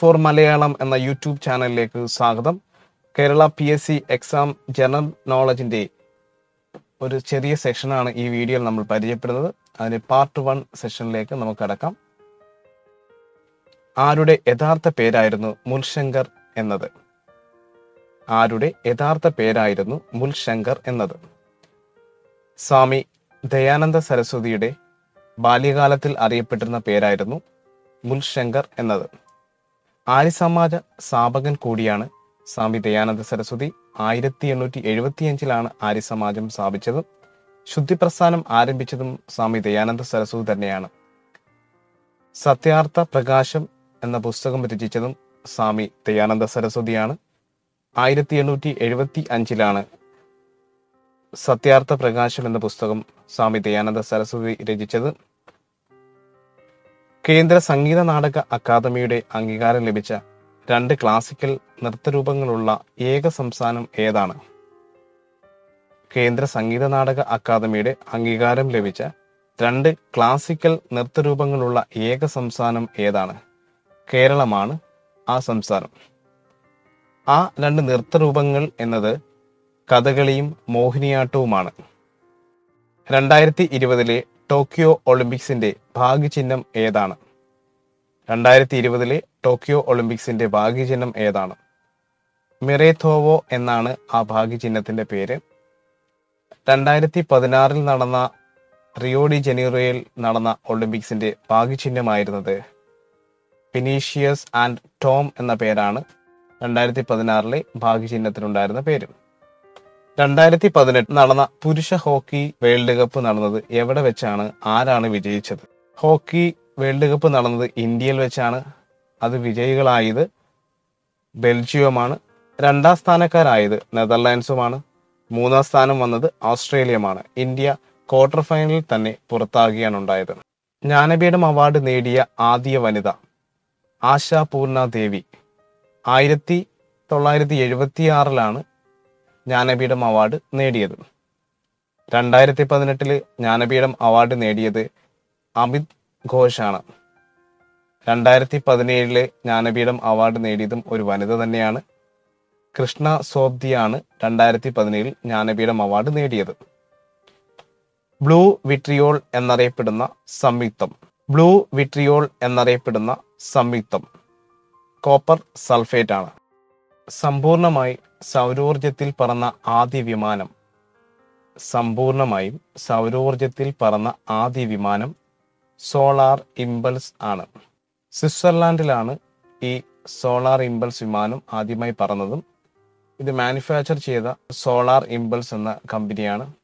Four Malayalam എന്ന YouTube ചാനലിലേക്ക് സ്വാഗതം. Kerala P S C exam general നോളജിന്റെ ഒരു ചെറിയ സെഷനാണ് ഈ വീഡിയോയിൽ നമ്മൾ പരിചയപ്പെടുന്നത്. അതിന് പാർട്ട് വൺ സെഷനിലേക്ക് നമുക്ക് കടക്കാം. ആരുടെ യഥാർത്ഥ പേരായിരുന്നു മുൽശങ്കർ എന്നത്? ആരുടെ യഥാർത്ഥ പേരായിരുന്നു മുൽശങ്കർ എന്നത്? സ്വാമി ദയാനന്ദ സരസ്വതിയുടെ ബാല്യകാലത്തിൽ അറിയപ്പെട്ടിരുന്ന പേരായിരുന്നു മുൽശങ്കർ എന്നത്. ആര്യസമാജ സ്ഥാപകൻ കൂടിയാണ് സ്വാമി ദയാനന്ദ സരസ്വതി. ആയിരത്തി എണ്ണൂറ്റി എഴുപത്തിയഞ്ചിലാണ് ആര്യസമാജം സ്ഥാപിച്ചത് ശുദ്ധിപ്രസ്ഥാനം ആരംഭിച്ചതും സ്വാമി ദയാനന്ദ സരസ്വതി തന്നെയാണ്. സത്യാർത്ഥ പ്രകാശം എന്ന പുസ്തകം രചിച്ചതും സ്വാമി ദയാനന്ദ സരസ്വതിയാണ്. ആയിരത്തി എണ്ണൂറ്റി എഴുപത്തി അഞ്ചിലാണ് സത്യാർത്ഥ പ്രകാശം എന്ന പുസ്തകം സ്വാമി ദയാനന്ദ സരസ്വതി രചിച്ചത്. കേന്ദ്ര സംഗീത നാടക അക്കാദമിയുടെ അംഗീകാരം ലഭിച്ച രണ്ട് ക്ലാസിക്കൽ നൃത്തരൂപങ്ങളുള്ള ഏക സംസ്ഥാനം ഏതാണ്? കേന്ദ്ര സംഗീത നാടക അക്കാദമിയുടെ അംഗീകാരം ലഭിച്ച രണ്ട് ക്ലാസിക്കൽ നൃത്തരൂപങ്ങളുള്ള ഏക സംസ്ഥാനം ഏതാണ്? കേരളമാണ് ആ സംസ്ഥാനം. ആ രണ്ട് നൃത്തരൂപങ്ങൾ എന്നത് കഥകളിയും മോഹിനിയാട്ടവുമാണ്. രണ്ടായിരത്തി ഇരുപതിലെ ടോക്കിയോ ഒളിമ്പിക്സിന്റെ ഭാഗ്യചിഹ്നം ഏതാണ്? രണ്ടായിരത്തി ഇരുപതിലെ ടോക്കിയോ ഒളിമ്പിക്സിന്റെ ഭാഗ്യചിഹ്നം ഏതാണ്? മിറേത്തോവോ എന്നാണ് ആ ഭാഗ്യചിഹ്നത്തിന്റെ പേര്. രണ്ടായിരത്തി പതിനാറിൽ നടന്ന റിയോഡി ജനീറോയിൽ നടന്ന ഒളിമ്പിക്സിന്റെ ഭാഗ്യചിഹ്നമായിരുന്നത് ഫിനീഷ്യസ് ആൻഡ് ടോം എന്ന പേരാണ്. രണ്ടായിരത്തി പതിനാറിലെ ഭാഗ്യചിഹ്നത്തിനുണ്ടായിരുന്ന പേര്. രണ്ടായിരത്തി പതിനെട്ട് നടന്ന പുരുഷ ഹോക്കി വേൾഡ് കപ്പ് നടന്നത് എവിടെ വെച്ചാണ്? ആരാണ് വിജയിച്ചത്? ഹോക്കി വേൾഡ് കപ്പ് നടന്നത് ഇന്ത്യയിൽ വെച്ചാണ്. അത് വിജയികളായത് ബെൽജിയമാണ് രണ്ടാം സ്ഥാനക്കാരായത് നെതർലാൻഡ്സുമാണ്. മൂന്നാം സ്ഥാനം വന്നത് ഓസ്ട്രേലിയമാണ് ഇന്ത്യ ക്വാർട്ടർ ഫൈനലിൽ തന്നെ പുറത്താകുകയാണ് ഉണ്ടായത്. ജ്ഞാനപീഠം അവാർഡ് നേടിയ ആദ്യ വനിത ആശാ പൂർണ ദേവി ആയിരത്തി തൊള്ളായിരത്തി എഴുപത്തി ആറിലാണ് ജ്ഞാനപീഠം അവാർഡ് നേടിയത്. രണ്ടായിരത്തി പതിനെട്ടിൽ ജ്ഞാനപീഠം അവാർഡ് നേടിയത് അമിത് ഘോഷാണ്. രണ്ടായിരത്തി പതിനേഴിലെ ജ്ഞാനപീഠം അവാർഡ് നേടിയതും ഒരു വനിത തന്നെയാണ്. കൃഷ്ണ സോബ്ദിയാണ് രണ്ടായിരത്തി പതിനേഴിൽ ജ്ഞാനപീഠം അവാർഡ് നേടിയത്. ബ്ലൂ വിട്രിയോൾ എന്നറിയപ്പെടുന്ന സംയുക്തം. ബ്ലൂ വിട്രിയോൾ എന്നറിയപ്പെടുന്ന സംയുക്തം. കോപ്പർ സൾഫേറ്റ് ആണ് സമ്പൂർണമായി സൗരോർജത്തിൽ പറന്ന ആദ്യ വിമാനം. സമ്പൂർണമായും സൗരോർജത്തിൽ പറന്ന ആദ്യ വിമാനം സോളാർ ഇമ്പൾസ് ആണ്. സ്വിറ്റ്സർലാൻഡിലാണ് ഈ സോളാർ ഇമ്പൾസ് വിമാനം ആദ്യമായി പറന്നതും. ഇത് മാനുഫാക്ചർ ചെയ്ത സോളാർ ഇമ്പൾസ് എന്ന കമ്പനിയാണ്.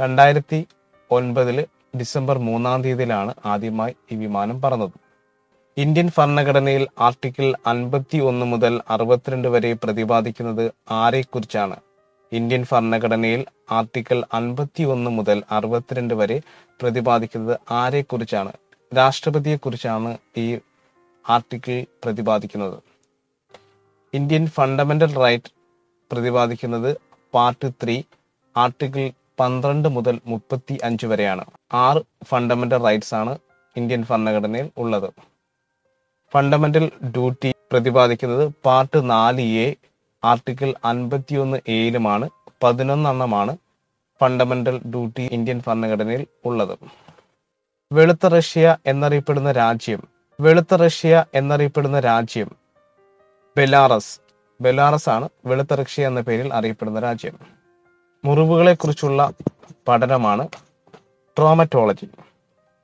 രണ്ടായിരത്തി ഒൻപതിൽ ഡിസംബർ മൂന്നാം തീയതിയിലാണ് ആദ്യമായി ഈ വിമാനം പറന്നത്. ഇന്ത്യൻ ഭരണഘടനയിൽ ആർട്ടിക്കിൾ അൻപത്തി ഒന്ന് മുതൽ അറുപത്തിരണ്ട് വരെ പ്രതിപാദിക്കുന്നത് ആരെക്കുറിച്ചാണ്? ഇന്ത്യൻ ഭരണഘടനയിൽ ആർട്ടിക്കിൾ അൻപത്തി ഒന്ന് മുതൽ അറുപത്തിരണ്ട് വരെ പ്രതിപാദിക്കുന്നത് ആരെക്കുറിച്ചാണ്? രാഷ്ട്രപതിയെക്കുറിച്ചാണ് ഈ ആർട്ടിക്കിൾ പ്രതിപാദിക്കുന്നത്. ഇന്ത്യൻ ഫണ്ടമെന്റൽ റൈറ്റ് പ്രതിപാദിക്കുന്നത് പാർട്ട് ത്രീ ആർട്ടിക്കിൾ പന്ത്രണ്ട് മുതൽ മുപ്പത്തി അഞ്ച് വരെയാണ്. ആറ് ഫണ്ടമെന്റൽ റൈറ്റ്സ് ആണ് ഇന്ത്യൻ ഭരണഘടനയിൽ ഉള്ളത്. ഫണ്ടമെന്റൽ ഡ്യൂട്ടി പ്രതിപാദിക്കുന്നത് പാർട്ട് നാല് എ ആർട്ടിക്കിൾ അൻപത്തിയൊന്ന് എയിലുമാണ് പതിനൊന്നെണ്ണമാണ് ഫണ്ടമെന്റൽ ഡ്യൂട്ടി ഇന്ത്യൻ ഭരണഘടനയിൽ ഉള്ളത്. വെളുത്ത റഷ്യ എന്നറിയപ്പെടുന്ന രാജ്യം വെളുത്ത റഷ്യ എന്നറിയപ്പെടുന്ന രാജ്യം ബെലാറസ് ബെലാറസ് ആണ് വെളുത്ത റഷ്യ എന്ന പേരിൽ അറിയപ്പെടുന്ന രാജ്യം. മുറിവുകളെ കുറിച്ചുള്ള പഠനമാണ് ട്രോമറ്റോളജി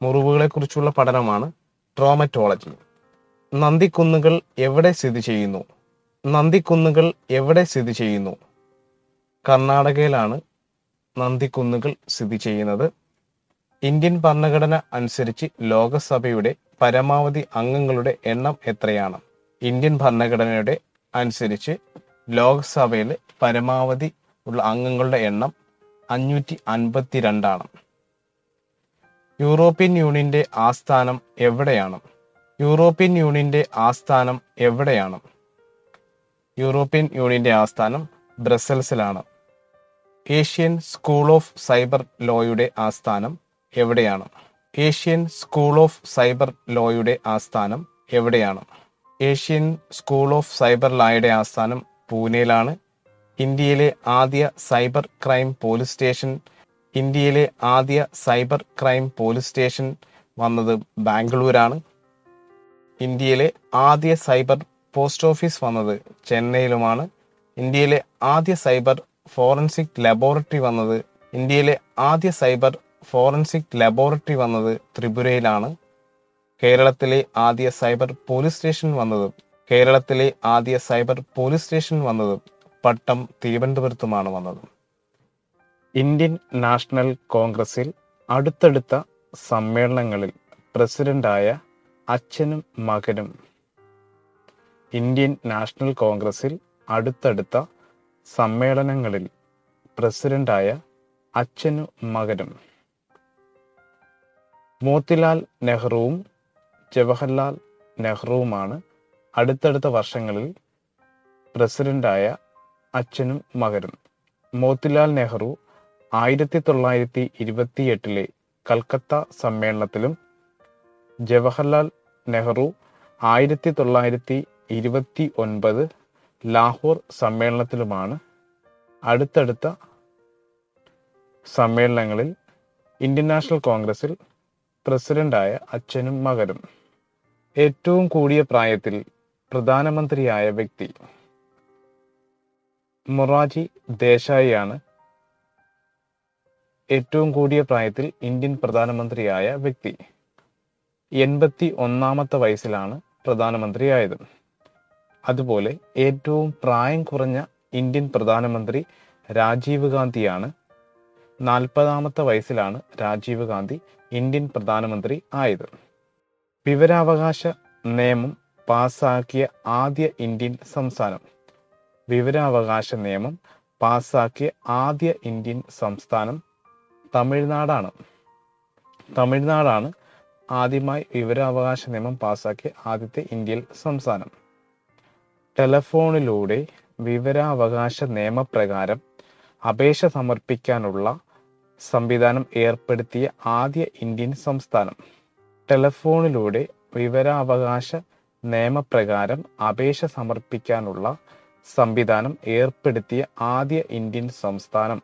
മുറിവുകളെ കുറിച്ചുള്ള പഠനമാണ് ട്രോമറ്റോളജി നന്ദിക്കുന്നുകൾ എവിടെ സ്ഥിതി ചെയ്യുന്നു? നന്ദിക്കുന്നുകൾ എവിടെ സ്ഥിതി ചെയ്യുന്നു? കർണാടകയിലാണ് നന്ദിക്കുന്നുകൾ സ്ഥിതി ചെയ്യുന്നത്. ഇന്ത്യൻ ഭരണഘടന അനുസരിച്ച് ലോകസഭയുടെ പരമാവധി അംഗങ്ങളുടെ എണ്ണം എത്രയാണ്? ഇന്ത്യൻ ഭരണഘടനയുടെ അനുസരിച്ച് ലോക്സഭയിൽ പരമാവധി ഉള്ള അംഗങ്ങളുടെ എണ്ണം അഞ്ഞൂറ്റി അൻപത്തി രണ്ടാണ് യൂറോപ്യൻ യൂണിയന്റെ ആസ്ഥാനം എവിടെയാണ്? യൂറോപ്യൻ യൂണിയന്റെ ആസ്ഥാനം എവിടെയാണ്? യൂറോപ്യൻ യൂണിയന്റെ ആസ്ഥാനം ബ്രസൽസിലാണ്. ഏഷ്യൻ സ്കൂൾ ഓഫ് സൈബർ ലോയുടെ ആസ്ഥാനം എവിടെയാണ്? ഏഷ്യൻ സ്കൂൾ ഓഫ് സൈബർ ലോയുടെ ആസ്ഥാനം എവിടെയാണ്? ഏഷ്യൻ സ്കൂൾ ഓഫ് സൈബർ ലായുടെ ആസ്ഥാനം പൂനെയിലാണ്. ഇന്ത്യയിലെ ആദ്യ സൈബർ ക്രൈം പോലീസ് സ്റ്റേഷൻ ഇന്ത്യയിലെ ആദ്യ സൈബർ ക്രൈം പോലീസ് സ്റ്റേഷൻ വന്നത് ബാംഗ്ലൂരാണ്. ഇന്ത്യയിലെ ആദ്യ സൈബർ പോസ്റ്റ് ഓഫീസ് വന്നത് ചെന്നൈയിലുമാണ്. ഇന്ത്യയിലെ ആദ്യ സൈബർ ഫോറൻസിക് ലബോറട്ടറി വന്നത് ഇന്ത്യയിലെ ആദ്യ സൈബർ ഫോറൻസിക് ലബോറട്ടറി വന്നത് ത്രിപുരയിലാണ്. കേരളത്തിലെ ആദ്യ സൈബർ പോലീസ് സ്റ്റേഷൻ വന്നതും കേരളത്തിലെ ആദ്യ സൈബർ പോലീസ് സ്റ്റേഷൻ വന്നതും പട്ടം തിരുവനന്തപുരത്തുമാണ് വന്നത്. ഇന്ത്യൻ നാഷണൽ കോൺഗ്രസിൽ അടുത്തടുത്ത സമ്മേളനങ്ങളിൽ പ്രസിഡന്റായ അച്ഛനും മകനും. ഇന്ത്യൻ നാഷണൽ കോൺഗ്രസിൽ അടുത്തടുത്ത സമ്മേളനങ്ങളിൽ പ്രസിഡന്റായ അച്ഛനും മകനും. മോത്തിലാൽ നെഹ്റുവും ജവഹർലാൽ നെഹ്റുവുമാണ് അടുത്തടുത്ത വർഷങ്ങളിൽ പ്രസിഡന്റായ അച്ഛനും മകനും. മോത്തിലാൽ നെഹ്റു ആയിരത്തി തൊള്ളായിരത്തി ഇരുപത്തി എട്ടിലെ കൽക്കത്ത സമ്മേളനത്തിലും ജവഹർലാൽ നെഹ്റു ആയിരത്തി തൊള്ളായിരത്തി ഇരുപത്തി ഒൻപത് ലാഹോർ സമ്മേളനത്തിലുമാണ് അടുത്തടുത്ത സമ്മേളനങ്ങളിൽ ഇന്ത്യൻ നാഷണൽ കോൺഗ്രസിൽ പ്രസിഡന്റായ അച്ഛനും മകനും. ഏറ്റവും കൂടിയ പ്രായത്തിൽ പ്രധാനമന്ത്രിയായ വ്യക്തി മൊറാജി ദേശായിയാണ്. ഏറ്റവും കൂടിയ പ്രായത്തിൽ ഇന്ത്യൻ പ്രധാനമന്ത്രിയായ വ്യക്തി. എൺപത്തി ഒന്നാമത്തെ വയസ്സിലാണ് പ്രധാനമന്ത്രിയായത്. അതുപോലെ ഏറ്റവും പ്രായം കുറഞ്ഞ ഇന്ത്യൻ പ്രധാനമന്ത്രി രാജീവ് ഗാന്ധിയാണ്. നാൽപ്പതാമത്തെ വയസ്സിലാണ് രാജീവ് ഗാന്ധി ഇന്ത്യൻ പ്രധാനമന്ത്രി ആയത്. വിവരാവകാശ നിയമം പാസാക്കിയ ആദ്യ ഇന്ത്യൻ സംസ്ഥാനം. വിവരാവകാശ നിയമം പാസാക്കിയ ആദ്യ ഇന്ത്യൻ സംസ്ഥാനം തമിഴ്നാടാണ്. തമിഴ്നാടാണ് ആദ്യമായി വിവരാവകാശ നിയമം പാസാക്കിയ ആദ്യത്തെ ഇന്ത്യൻ സംസ്ഥാനം. ടെലഫോണിലൂടെ വിവരാവകാശ നിയമപ്രകാരം അപേക്ഷ സമർപ്പിക്കാനുള്ള സംവിധാനം ഏർപ്പെടുത്തിയ ആദ്യ ഇന്ത്യൻ സംസ്ഥാനം. ടെലഫോണിലൂടെ വിവരാവകാശ നിയമപ്രകാരം അപേക്ഷ സമർപ്പിക്കാനുള്ള സംവിധാനം ഏർപ്പെടുത്തിയ ആദ്യ ഇന്ത്യൻ സംസ്ഥാനം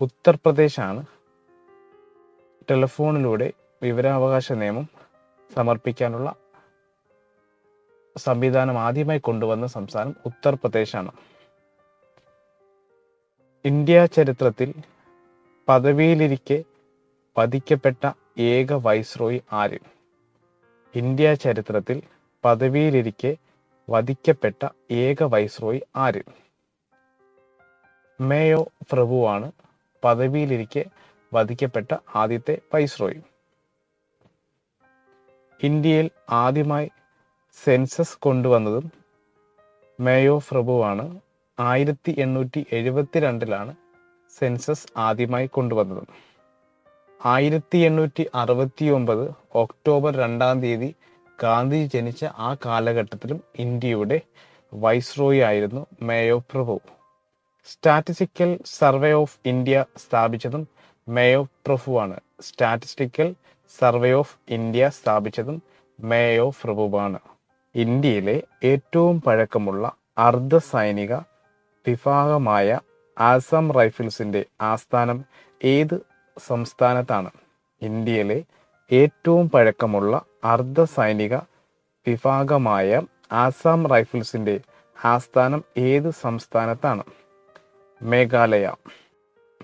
ഉത്തർപ്രദേശാണ്. ടെലഫോണിലൂടെ വിവരാവകാശ നിയമം സമർപ്പിക്കാനുള്ള സംവിധാനം ആദ്യമായി കൊണ്ടുവന്ന സംസ്ഥാനം ഉത്തർപ്രദേശാണ്. ഇന്ത്യ ചരിത്രത്തിൽ പദവിയിലിരിക്കെ വധിക്കപ്പെട്ട ഏക വൈസ്രോയി ആര്? ഇന്ത്യ ചരിത്രത്തിൽ പദവിയിലിരിക്കെ വധിക്കപ്പെട്ട ഏക വൈസ്രോയി ആര്? മേയോ പ്രഭുവാണ് പദവിയിലിരിക്കെ വധിക്കപ്പെട്ട ആദ്യത്തെ വൈസ്രോയി. ഇന്ത്യയിൽ ആദ്യമായി സെൻസസ് കൊണ്ടുവന്നതും മേയോ പ്രഭുവാണ് ആയിരത്തി എണ്ണൂറ്റി എഴുപത്തിരണ്ടിലാണ് സെൻസസ് ആദ്യമായി കൊണ്ടുവന്നത്. ആയിരത്തി എണ്ണൂറ്റി അറുപത്തി ഒമ്പത് ഒക്ടോബർ രണ്ടാം തീയതി ഗാന്ധി ജനിച്ച ആ കാലഘട്ടത്തിലും ഇന്ത്യയുടെ വൈസ്രോയി ആയിരുന്നു മേയോ പ്രഭു സ്റ്റാറ്റിസ്റ്റിക്കൽ സർവേ ഓഫ് ഇന്ത്യ സ്ഥാപിച്ചതും മേയോ പ്രഭുവാണ് സ്റ്റാറ്റിസ്റ്റിക്കൽ സർവേ ഓഫ് ഇന്ത്യ സ്ഥാപിച്ചതും മേയോ പ്രഭുവാണ് ഇന്ത്യയിലെ ഏറ്റവും പഴക്കമുള്ള അർദ്ധ സൈനിക വിഭാഗമായ ആസാം റൈഫിൾസിന്റെ ആസ്ഥാനം ഏത് സംസ്ഥാനത്താണ്? ഇന്ത്യയിലെ ഏറ്റവും പഴക്കമുള്ള അർദ്ധ സൈനിക വിഭാഗമായ ആസാം റൈഫിൾസിന്റെ ആസ്ഥാനം ഏത് സംസ്ഥാനത്താണ്? മേഘാലയ.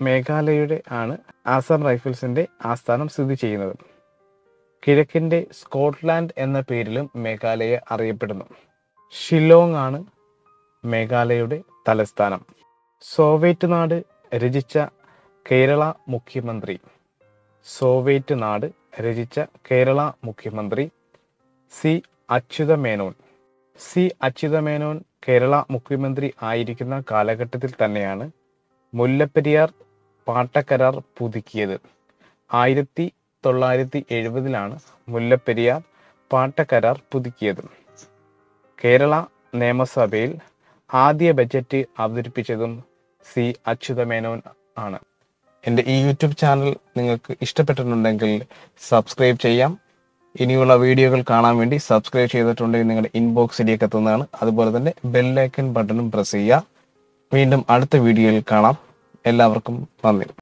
മേഘാലയയുടെ ആണ് ആസാം റൈഫിൾസിന്റെ ആസ്ഥാനം സ്ഥിതി ചെയ്യുന്നത്. കിഴക്കിന്റെ സ്കോട്ട്ലാൻഡ് എന്ന പേരിലും മേഘാലയ അറിയപ്പെടുന്നു. ഷില്ലോങ് ആണ് മേഘാലയയുടെ തലസ്ഥാനം. സോവിയറ്റ് നാട് രചിച്ച കേരള മുഖ്യമന്ത്രി. സോവിയറ്റ് നാട് രചിച്ച കേരള മുഖ്യമന്ത്രി സി. അച്യുത മേനോൻ സി. അച്യുത മേനോൻ കേരള മുഖ്യമന്ത്രി ആയിരിക്കുന്ന കാലഘട്ടത്തിൽ തന്നെയാണ് മുല്ലപ്പെരിയാർ പാട്ടക്കരാർ പുതുക്കിയത്. ആയിരത്തി തൊള്ളായിരത്തി എഴുപതിലാണ് മുല്ലപ്പെരിയാർ പാട്ടക്കരാർ പുതുക്കിയത്. കേരള നിയമസഭയിൽ ആദ്യ ബജറ്റ് അവതരിപ്പിച്ചതും സി അച്യുത മേനോൻ ആണ്. എന്റെ ഈ യൂട്യൂബ് ചാനൽ നിങ്ങൾക്ക് ഇഷ്ടപ്പെട്ടിട്ടുണ്ടെങ്കിൽ സബ്സ്ക്രൈബ് ചെയ്യാം. ഇനിയുള്ള വീഡിയോകൾ കാണാൻ വേണ്ടി സബ്സ്ക്രൈബ് ചെയ്തിട്ടുണ്ടെങ്കിൽ നിങ്ങളുടെ ഇൻബോക്സിലേക്ക് എത്തുന്നതാണ്. അതുപോലെ തന്നെ ബെല്ലൈക്കൺ ബട്ടണും പ്രസ് ചെയ്യുക. വീണ്ടും അടുത്ത വീഡിയോയിൽ കാണാം. എല്ലാവർക്കും നന്ദി.